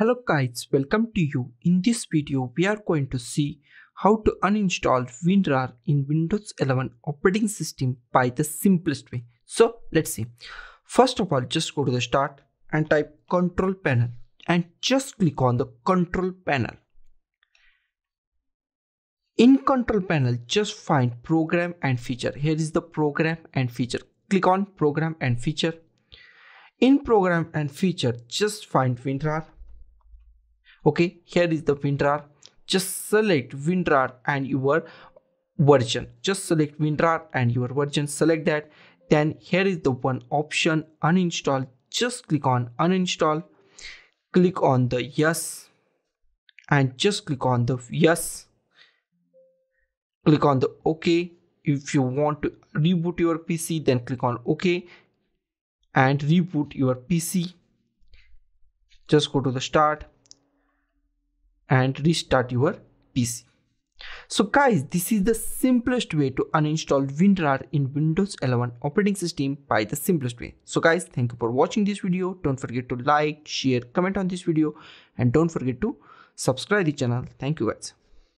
Hello guys, welcome to you. In this video, we are going to see how to uninstall WinRAR in Windows 11 operating system by the simplest way. So let's see. First of all, just go to the start and type control panel and just click on the control panel. In control panel, just find program and feature. Here is the program and feature. Click on program and feature. In program and feature, just find WinRAR okay here is the WinRAR just select WinRAR and your version. Just select WinRAR and your version. Select that. Then here is the one option uninstall. Just click on uninstall. Click on the yes. And just click on the yes. Click on the ok if you want to reboot your pc then click on ok and reboot your pc just go to the start and restart your PC. So guys, this is the simplest way to uninstall WinRAR in Windows 11 operating system by the simplest way. So guys, thank you for watching this video. Don't forget to like, share, comment on this video and don't forget to subscribe the channel. Thank you guys.